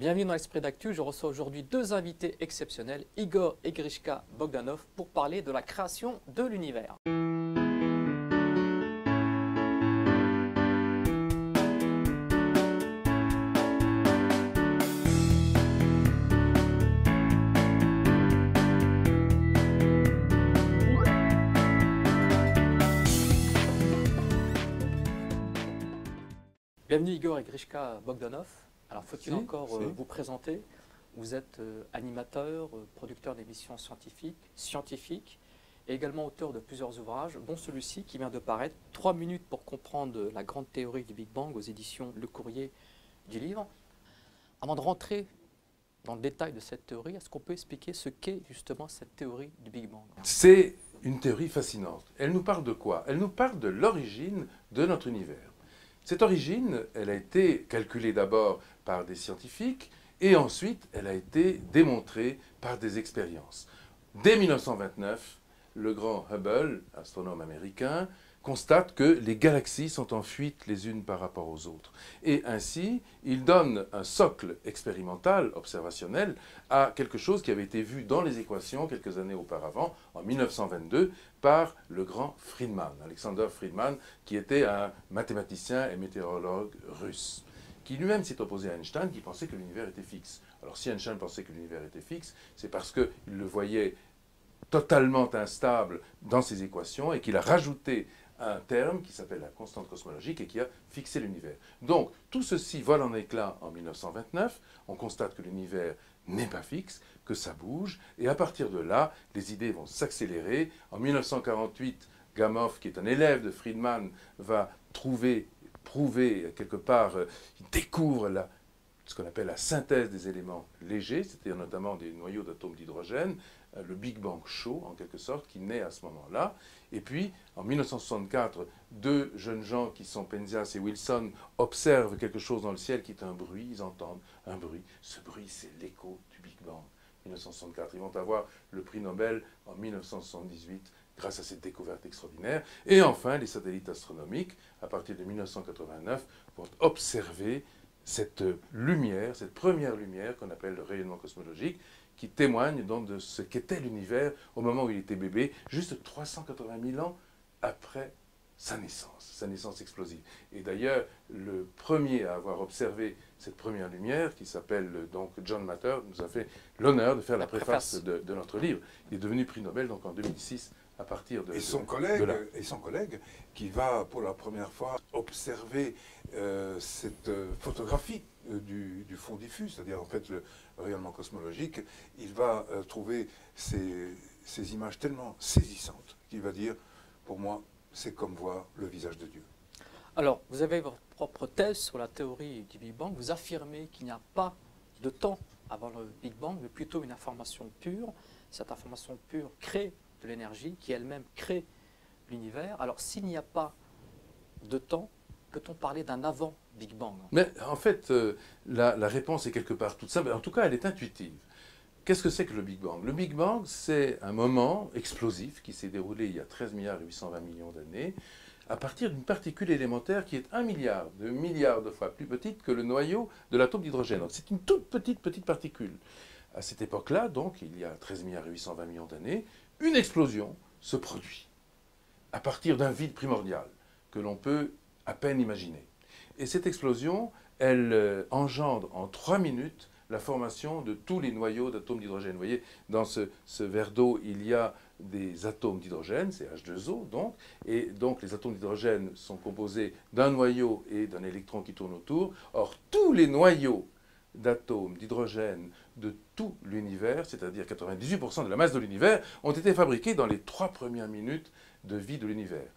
Bienvenue dans l'Esprit d'Actu. Je reçois aujourd'hui deux invités exceptionnels, Igor et Grishka Bogdanov, pour parler de la création de l'univers. Bienvenue Igor et Grishka Bogdanov. Alors faut-il Si, encore si. euh, vous présenter? Vous êtes euh, animateur, euh, producteur d'émissions scientifiques, scientifiques et également auteur de plusieurs ouvrages, dont celui-ci qui vient de paraître, 3 minutes pour comprendre la grande théorie du Big Bang aux éditions Le Courrier du Livre. Avant de rentrer dans le détail de cette théorie, est-ce qu'on peut expliquer ce qu'est justement cette théorie du Big Bang? C'est une théorie fascinante. Elle nous parle de quoi? Elle nous parle de l'origine de notre univers. Cette origine, elle a été calculée d'abord par des scientifiques et ensuite elle a été démontrée par des expériences. Dès 1929, le grand Hubble, astronome américain, constate que les galaxies sont en fuite les unes par rapport aux autres. Et ainsi, il donne un socle expérimental, observationnel, à quelque chose qui avait été vu dans les équations quelques années auparavant, en 1922, par le grand Friedman, Alexander Friedman, qui était un mathématicien et météorologue russe, qui lui-même s'est opposé à Einstein, qui pensait que l'univers était fixe. Alors si Einstein pensait que l'univers était fixe, c'est parce qu'il le voyait totalement instable dans ses équations et qu'il a rajouté un terme qui s'appelle la constante cosmologique et qui a fixé l'univers. Donc tout ceci vole en éclats en 1929, on constate que l'univers n'est pas fixe, que ça bouge, et à partir de là, les idées vont s'accélérer. En 1948, Gamow, qui est un élève de Friedman, va trouver, prouver quelque part, euh, il découvre la, ce qu'on appelle la synthèse des éléments légers, c'est-à-dire notamment des noyaux d'atomes d'hydrogène, euh, le Big Bang chaud en quelque sorte, qui naît à ce moment-là. Et puis, en 1964, deux jeunes gens qui sont Penzias et Wilson observent quelque chose dans le ciel qui est un bruit, ils entendent un bruit. Ce bruit, c'est l'écho du Big Bang. 1964. Ils vont avoir le prix Nobel en 1978 grâce à cette découverte extraordinaire. Et enfin, les satellites astronomiques, à partir de 1989, vont observer cette lumière, cette première lumière qu'on appelle le rayonnement cosmologique, qui témoigne donc de ce qu'était l'univers au moment où il était bébé, juste 380 000 ans après sa naissance, sa naissance explosive. Et d'ailleurs, le premier à avoir observé cette première lumière, qui s'appelle donc John Matter, nous a fait l'honneur de faire la, La préface, préface. de, de notre livre. Il est devenu prix Nobel donc en 2006 à partir de, Et son de- collègue, de là. et son collègue qui va pour la première fois observer euh, cette euh, photographie euh, du, du fond diffus, c'est-à-dire en fait le rayonnement cosmologique, il va euh, trouver ces, ces images tellement saisissantes qu'il va dire, pour moi, c'est comme voir le visage de Dieu. Alors, vous avez votre propre thèse sur la théorie du Big Bang. Vous affirmez qu'il n'y a pas de temps avant le Big Bang, mais plutôt une information pure. Cette information pure crée de l'énergie qui elle-même crée l'univers. Alors, s'il n'y a pas de temps, peut-on parler d'un avant Big Bang? Mais en fait, euh, la, réponse est quelque part toute simple. En tout cas, elle est intuitive. Qu'est-ce que c'est que le Big Bang? Le Big Bang, c'est un moment explosif qui s'est déroulé il y a 13 milliards et 820 millions d'années, à partir d'une particule élémentaire qui est un milliard de milliards de fois plus petite que le noyau de l'atome d'hydrogène. Donc, C'est une toute petite, petite particule. À cette époque-là, donc, il y a 13 milliards et 820 millions d'années, une explosion se produit à partir d'un vide primordial que l'on peut à peine imaginer. Et cette explosion, elle euh, engendre en trois minutes la formation de tous les noyaux d'atomes d'hydrogène. Vous voyez, dans ce, verre d'eau, il y a des atomes d'hydrogène, c'est H2O donc, et donc les atomes d'hydrogène sont composés d'un noyau et d'un électron qui tourne autour. Or, tous les noyaux d'atomes d'hydrogène de tout l'univers, c'est-à-dire 98% de la masse de l'univers, ont été fabriqués dans les trois premières minutes de vie de l'univers.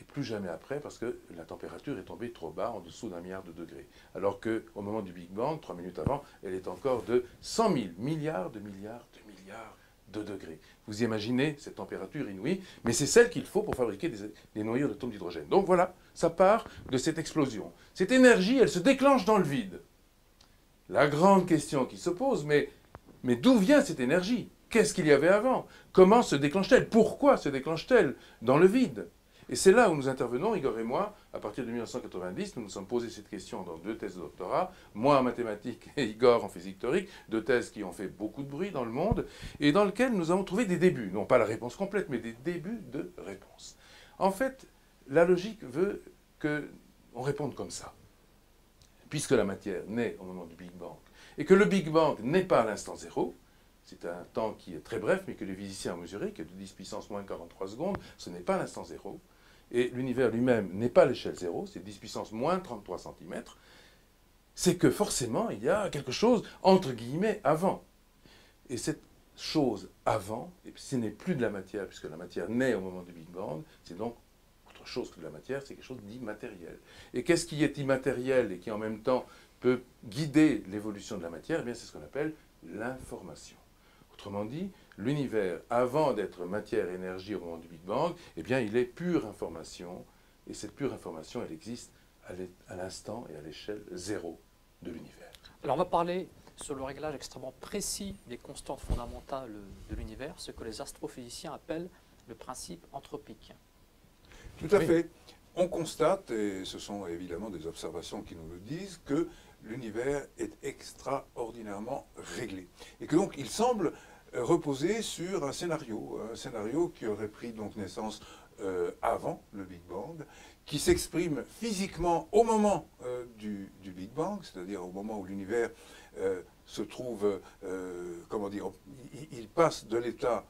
Et plus jamais après, parce que la température est tombée trop bas, en dessous d'un milliard de degrés. Alors qu'au moment du Big Bang, trois minutes avant, elle est encore de 100 000 milliards de milliards de milliards de degrés. Vous imaginez cette température inouïe, mais c'est celle qu'il faut pour fabriquer des, noyaux d'atomes d'hydrogène. Donc voilà, ça part de cette explosion. Cette énergie, elle se déclenche dans le vide. La grande question qui se pose, mais, d'où vient cette énergie? Qu'est-ce qu'il y avait avant? Comment se déclenche-t-elle? Pourquoi se déclenche-t-elle dans le vide? Et c'est là où nous intervenons, Igor et moi, à partir de 1990, nous nous sommes posé cette question dans deux thèses de doctorat, moi en mathématiques et Igor en physique théorique, deux thèses qui ont fait beaucoup de bruit dans le monde, et dans lesquelles nous avons trouvé des débuts, non pas la réponse complète, mais des débuts de réponse. En fait, la logique veut qu'on réponde comme ça. Puisque la matière naît au moment du Big Bang, et que le Big Bang n'est pas à l'instant zéro, c'est un temps qui est très bref, mais que les physiciens ont mesuré, que de 10 puissance moins 43 secondes, ce n'est pas l'instant zéro. Et l'univers lui-même n'est pas l'échelle zéro, c'est 10 puissance moins 33 cm. C'est que forcément, il y a quelque chose, entre guillemets, avant. Et cette chose avant, et ce n'est plus de la matière, puisque la matière naît au moment du Big Bang, c'est donc chose que de la matière, c'est quelque chose d'immatériel. Et qu'est-ce qui est immatériel et qui en même temps peut guider l'évolution de la matière? Eh bien, c'est ce qu'on appelle l'information. Autrement dit, l'univers, avant d'être matière-énergie au moment du Big Bang, eh bien, il est pure information. Et cette pure information, elle existe à l'instant et à l'échelle zéro de l'univers. Alors, on va parler sur le réglage extrêmement précis des constantes fondamentales de l'univers, ce que les astrophysiciens appellent le principe anthropique. Tout à fait. On constate, et ce sont évidemment des observations qui nous le disent, que l'univers est extraordinairement réglé. Et que donc il semble reposer sur un scénario, un scénario qui aurait pris donc naissance euh, avant le Big Bang, qui s'exprime physiquement au moment euh, du, Big Bang, c'est-à-dire au moment où l'univers euh, se trouve, comment dire, il passe de l'état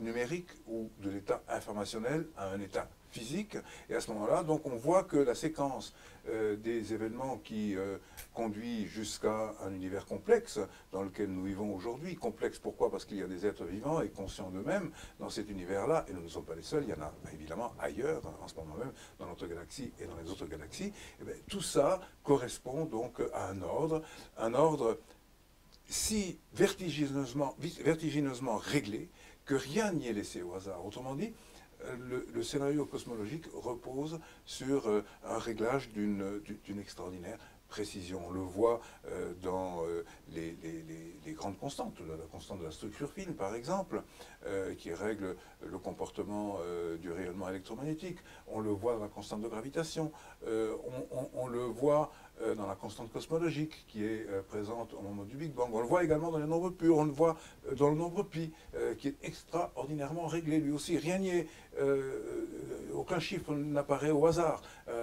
numérique ou de l'état informationnel à un état physique. Et à ce moment-là, donc on voit que la séquence euh, des événements qui euh, conduit jusqu'à un univers complexe dans lequel nous vivons aujourd'hui. Complexe pourquoi? Parce qu'il y a des êtres vivants et conscients d'eux-mêmes dans cet univers-là, et nous ne sommes pas les seuls, il y en a évidemment ailleurs, en ce moment même, dans notre galaxie et dans les autres galaxies. Eh tout ça correspond donc à un ordre, un ordre si vertigineusement, vertigineusement réglé que rien n'y est laissé au hasard. Autrement dit, le, scénario cosmologique repose sur euh, un réglage d'une extraordinaire précision. On le voit euh, dans euh, grandes constantes, la, constante de la structure fine par exemple, qui règle le comportement du rayonnement électromagnétique. On le voit dans la constante de gravitation. on, le voit euh, dans la constante cosmologique qui est euh, présente au moment du Big Bang. On le voit également dans les nombres purs, on le voit euh, dans le nombre pi, qui est extraordinairement réglé lui aussi. Rien n'y est, aucun chiffre n'apparaît au hasard.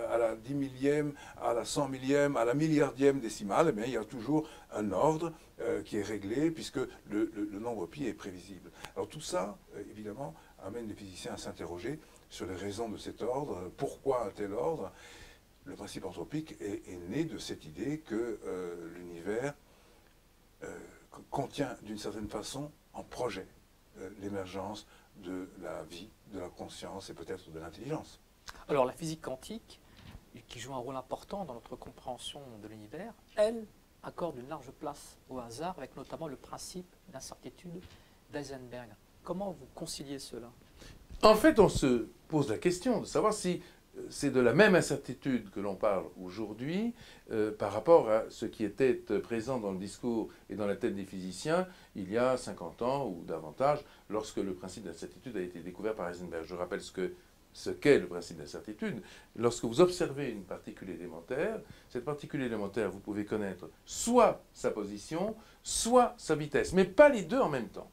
À la 10 millième, à la 100 millième, à la milliardième décimale, eh il y a toujours un ordre qui est réglé puisque le, nombre pi est prévisible. Alors tout ça, évidemment, amène les physiciens à s'interroger sur les raisons de cet ordre, pourquoi un tel ordre le principe anthropique est, né de cette idée que euh, l'univers euh, contient d'une certaine façon en projet euh, l'émergence de la vie, de la conscience et peut-être de l'intelligence. Alors la physique quantique, qui joue un rôle important dans notre compréhension de l'univers, elle accorde une large place au hasard, avec notamment le principe d'incertitude d'Eisenberg. Comment vous conciliez cela? En fait, on se pose la question de savoir si c'est de la même incertitude que l'on parle aujourd'hui euh, par rapport à ce qui était présent dans le discours et dans la tête des physiciens il y a 50 ans ou davantage, lorsque le principe d'incertitude a été découvert par Heisenberg. Je rappelle ce que ce qu'est le principe d'incertitude. Lorsque vous observez une particule élémentaire, cette particule élémentaire, vous pouvez connaître soit sa position, soit sa vitesse, mais pas les deux en même temps.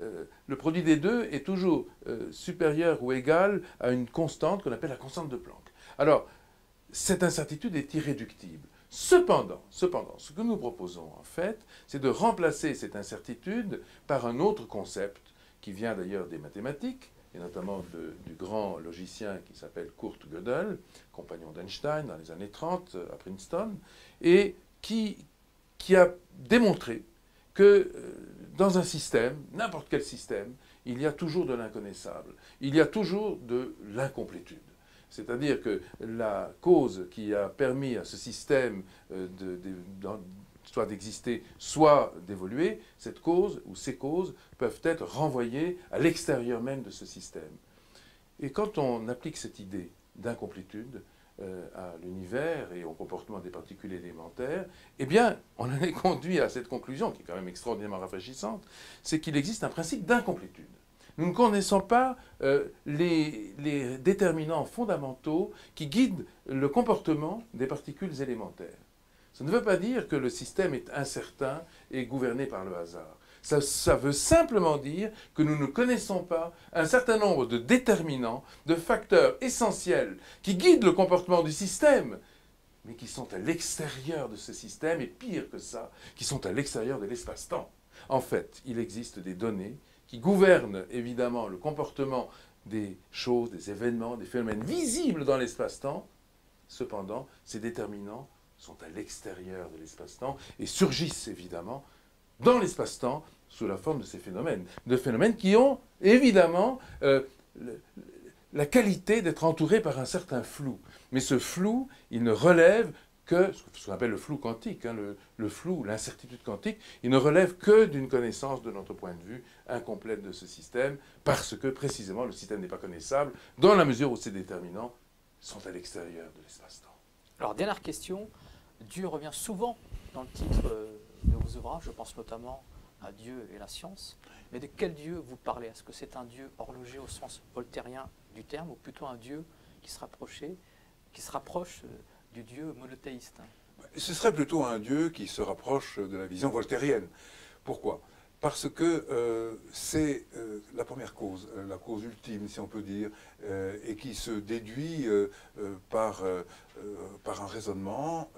Euh, le produit des deux est toujours euh, supérieur ou égal à une constante qu'on appelle la constante de Planck. Alors, cette incertitude est irréductible. Cependant, cependant, ce que nous proposons en fait, c'est de remplacer cette incertitude par un autre concept qui vient d'ailleurs des mathématiques, et notamment du grand logicien qui s'appelle Kurt Gödel, compagnon d'Einstein dans les années 30 à Princeton, et qui, a démontré que euh, dans un système, n'importe quel système, il y a toujours de l'inconnaissable, il y a toujours de l'incomplétude. C'est-à-dire que la cause qui a permis à ce système euh, soit d'exister, soit d'évoluer, cette cause ou ces causes peuvent être renvoyées à l'extérieur même de ce système. Et quand on applique cette idée d'incomplétude, euh, à l'univers et au comportement des particules élémentaires, eh bien, on en est conduit à cette conclusion, qui est quand même extraordinairement rafraîchissante, c'est qu'il existe un principe d'incomplétude. Nous ne connaissons pas euh, les, les déterminants fondamentaux qui guident le comportement des particules élémentaires. Ça ne veut pas dire que le système est incertain et gouverné par le hasard. Ça, veut simplement dire que nous ne connaissons pas un certain nombre de déterminants, de facteurs essentiels qui guident le comportement du système, mais qui sont à l'extérieur de ce système, et pire que ça, qui sont à l'extérieur de l'espace-temps. En fait, il existe des données qui gouvernent évidemment le comportement des choses, des événements, des phénomènes visibles dans l'espace-temps. Cependant, ces déterminants sont à l'extérieur de l'espace-temps et surgissent évidemment dans l'espace-temps sous la forme de ces phénomènes. De phénomènes qui ont évidemment euh, la qualité d'être entourés par un certain flou. Mais ce flou, il ne relève que, ce qu'on appelle le flou quantique, hein, le, flou, l'incertitude quantique, il ne relève que d'une connaissance de notre point de vue incomplète de ce système, parce que précisément le système n'est pas connaissable, dans la mesure où ses déterminants sont à l'extérieur de l'espace-temps. Alors, dernière question, Dieu revient souvent dans le titre euh, de vos ouvrages, je pense notamment à Dieu et la science. Mais de quel Dieu vous parlez? Est-ce que c'est un Dieu horloger au sens voltairien du terme, ou plutôt un Dieu qui se, rapprochait, qui se rapproche euh, du Dieu monothéiste? Ce serait plutôt un Dieu qui se rapproche de la vision voltairienne. Pourquoi? Parce que euh, c'est euh, la première cause, euh, la cause ultime, si on peut dire, et qui se déduit par, par un raisonnement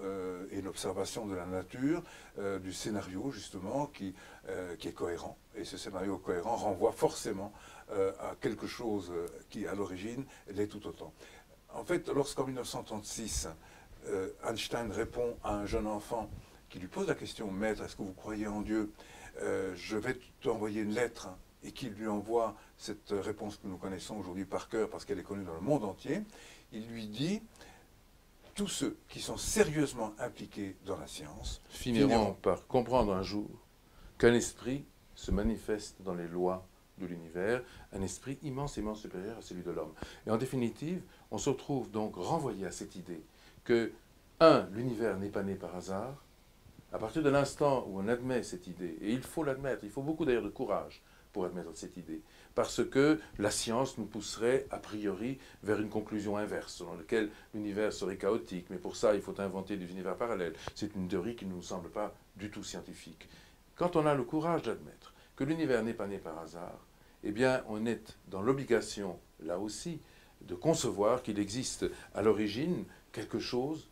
et une observation de la nature, du scénario, justement, qui, qui est cohérent. Et ce scénario cohérent renvoie forcément à quelque chose qui, à l'origine, l'est tout autant. En fait, lorsqu'en 1936, Einstein répond à un jeune enfant qui lui pose la question, Maître, est-ce que vous croyez en Dieu? Euh, je vais t'envoyer une lettre et qu'il lui envoie cette réponse que nous connaissons aujourd'hui par cœur parce qu'elle est connue dans le monde entier, il lui dit tous ceux qui sont sérieusement impliqués dans la science finiront, finiront par comprendre un jour qu'un esprit se manifeste dans les lois de l'univers, un esprit immensément supérieur à celui de l'homme. Et en définitive, on se retrouve donc renvoyé à cette idée que, un, l'univers n'est pas né par hasard, à partir de l'instant où on admet cette idée, et il faut l'admettre, il faut beaucoup d'ailleurs de courage pour admettre cette idée, parce que la science nous pousserait a priori vers une conclusion inverse, selon laquelle l'univers serait chaotique, mais pour ça il faut inventer des univers parallèles. C'est une théorie qui ne nous semble pas du tout scientifique. Quand on a le courage d'admettre que l'univers n'est pas né par hasard, eh bien on est dans l'obligation, là aussi, de concevoir qu'il existe à l'origine quelque chose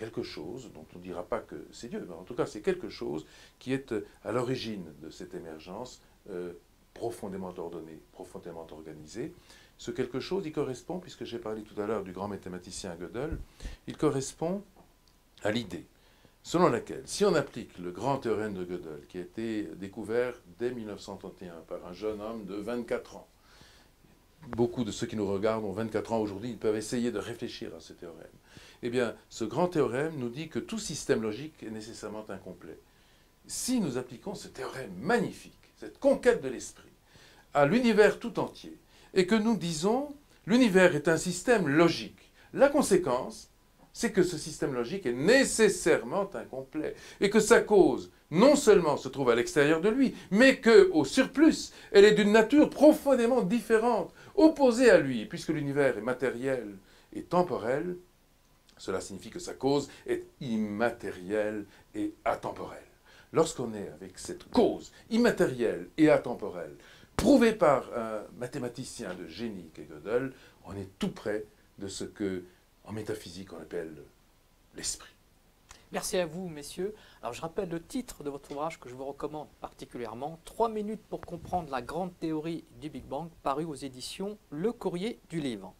quelque chose dont on ne dira pas que c'est Dieu, mais en tout cas c'est quelque chose qui est euh, à l'origine de cette émergence euh, profondément ordonnée, profondément organisée. Ce quelque chose, il correspond, puisque j'ai parlé tout à l'heure du grand mathématicien Gödel, il correspond à l'idée selon laquelle, si on applique le grand théorème de Gödel, qui a été découvert dès 1931 par un jeune homme de 24 ans, beaucoup de ceux qui nous regardent ont 24 ans aujourd'hui, ils peuvent essayer de réfléchir à ce théorème. Eh bien, ce grand théorème nous dit que tout système logique est nécessairement incomplet. Si nous appliquons ce théorème magnifique, cette conquête de l'esprit, à l'univers tout entier, et que nous disons l'univers est un système logique, la conséquence, c'est que ce système logique est nécessairement incomplet, et que sa cause non seulement se trouve à l'extérieur de lui, mais que, au surplus, elle est d'une nature profondément différente, opposée à lui, puisque l'univers est matériel et temporel, cela signifie que sa cause est immatérielle et atemporelle. Lorsqu'on est avec cette cause immatérielle et atemporelle, prouvée par un mathématicien de génie qu'est Gödel, on est tout près de ce que, en métaphysique, on appelle l'esprit. Merci à vous, messieurs. Alors, je rappelle le titre de votre ouvrage que je vous recommande particulièrement Trois minutes pour comprendre la grande théorie du Big Bang, paru aux éditions Le Courrier du Livre.